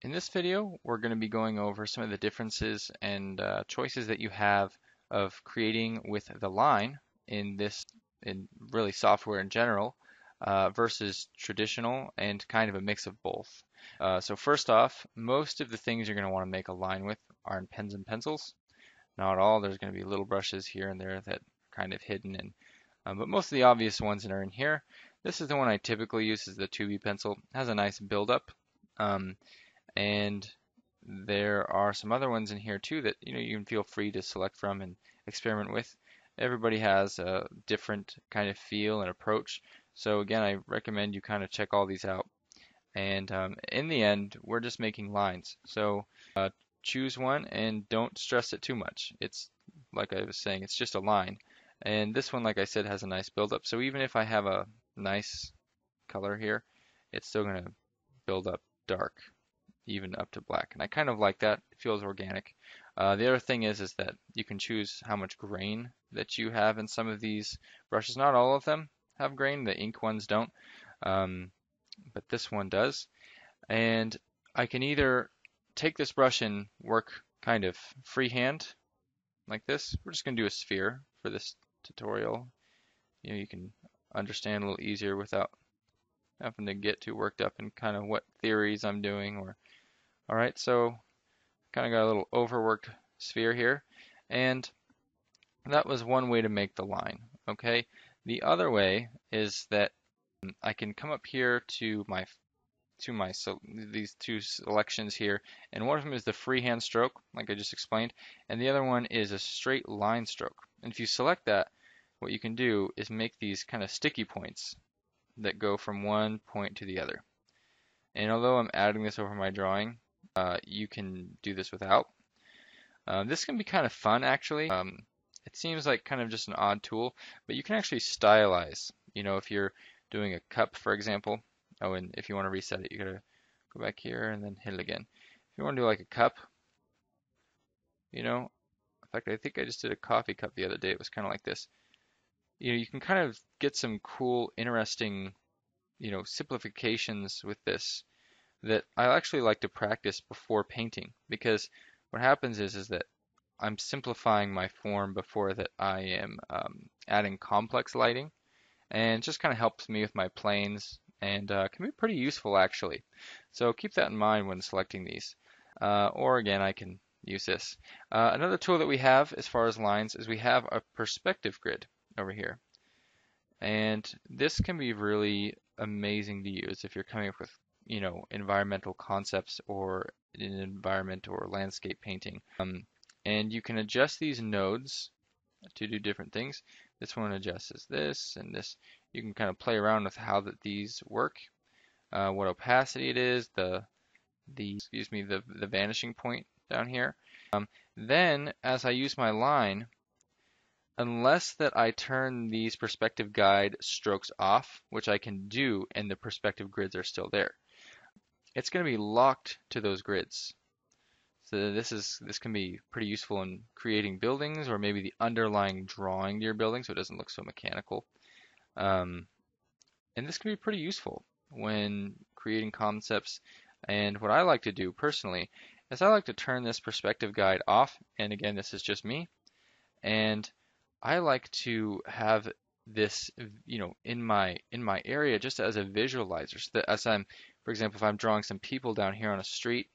In this video, we're going to be going over some of the differences and uh, choices that you have of creating with the line in this, in really software in general, uh, versus traditional and kind of a mix of both. Uh, so first off, most of the things you're going to want to make a line with are in pens and pencils. Not all, there's going to be little brushes here and there that are kind of hidden, and um, but most of the obvious ones that are in here. This is the one I typically use is the 2B pencil. It has a nice buildup. Um, and there are some other ones in here too that you know you can feel free to select from and experiment with. Everybody has a different kind of feel and approach. So again, I recommend you kind of check all these out. And um, in the end, we're just making lines. So uh, choose one and don't stress it too much. It's like I was saying, it's just a line. And this one, like I said, has a nice buildup. So even if I have a nice color here, it's still going to build up dark even up to black. And I kind of like that. It feels organic. Uh, the other thing is, is that you can choose how much grain that you have in some of these brushes. Not all of them have grain. The ink ones don't. Um, but this one does. And I can either take this brush and work kind of freehand like this. We're just going to do a sphere for this tutorial. You know, you can understand a little easier without having to get too worked up in kind of what theories I'm doing or all right, so kind of got a little overworked sphere here. And that was one way to make the line, okay? The other way is that I can come up here to my to my so these two selections here and one of them is the freehand stroke like I just explained and the other one is a straight line stroke and if you select that what you can do is make these kind of sticky points that go from one point to the other and although I'm adding this over my drawing uh, you can do this without. Uh, this can be kind of fun actually. Um, it seems like kind of just an odd tool, but you can actually stylize. You know, if you're doing a cup, for example. Oh, and if you want to reset it, you gotta go back here and then hit it again. If you want to do like a cup, you know, in fact, I think I just did a coffee cup the other day. It was kind of like this. You know, you can kind of get some cool, interesting, you know, simplifications with this that I actually like to practice before painting because what happens is is that I'm simplifying my form before that I am um, adding complex lighting and just kind of helps me with my planes and uh, can be pretty useful actually. So keep that in mind when selecting these. Uh, or again, I can use this. Uh, another tool that we have as far as lines is we have a perspective grid over here. And this can be really amazing to use if you're coming up with you know, environmental concepts or in environment or landscape painting. Um, and you can adjust these nodes to do different things. This one adjusts this and this. You can kind of play around with how that these work, uh, what opacity it is, the the excuse me the the vanishing point down here. Um, then as I use my line, unless that I turn these perspective guide strokes off, which I can do, and the perspective grids are still there it's going to be locked to those grids. So this is this can be pretty useful in creating buildings or maybe the underlying drawing to your building so it doesn't look so mechanical. Um, and this can be pretty useful when creating concepts. And what I like to do personally is I like to turn this perspective guide off. And again, this is just me. And I like to have this, you know, in my in my area just as a visualizer, so that as I'm for example, if I'm drawing some people down here on a street,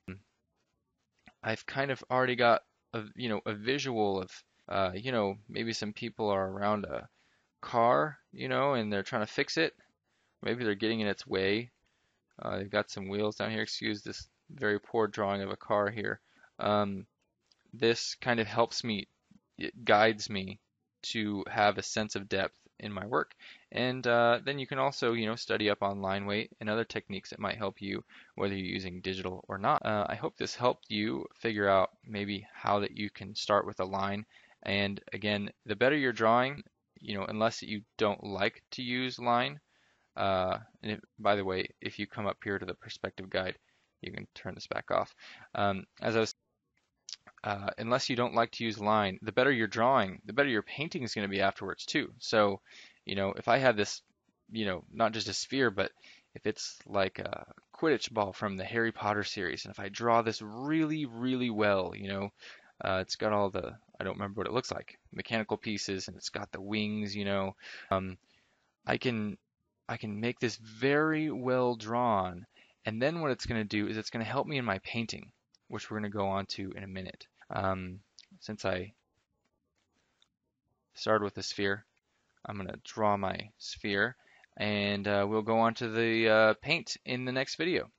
I've kind of already got a, you know, a visual of, uh, you know, maybe some people are around a car, you know, and they're trying to fix it. Maybe they're getting in its way. Uh, they've got some wheels down here. Excuse this very poor drawing of a car here. Um, this kind of helps me, it guides me to have a sense of depth in my work. And uh, then you can also, you know, study up on line weight and other techniques that might help you, whether you're using digital or not. Uh, I hope this helped you figure out maybe how that you can start with a line. And again, the better you're drawing, you know, unless you don't like to use line. Uh, and by the way, if you come up here to the perspective guide, you can turn this back off. Um, as I was uh, unless you don't like to use line, the better your drawing, the better your painting is going to be afterwards too. So, you know, if I have this, you know, not just a sphere, but if it's like a Quidditch ball from the Harry Potter series, and if I draw this really, really well, you know, uh, it's got all the, I don't remember what it looks like, mechanical pieces, and it's got the wings, you know, um, I can, I can make this very well drawn, and then what it's going to do is it's going to help me in my painting, which we're going to go on to in a minute. Um, since I started with a sphere, I'm going to draw my sphere and uh, we'll go on to the uh, paint in the next video.